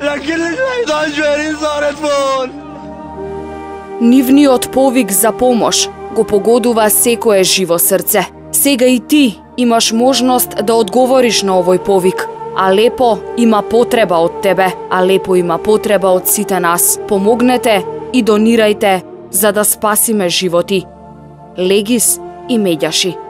لكن شيطان شهرين صارت فون Нивниот повик за помош го погодува секое живо срце. Сега и ти имаш можност да одговориш на овој повик. Алепо има потреба од тебе, Алепо има потреба од сите нас. Помогнете и донирајте за да спасиме животи. Легис и Медјаши.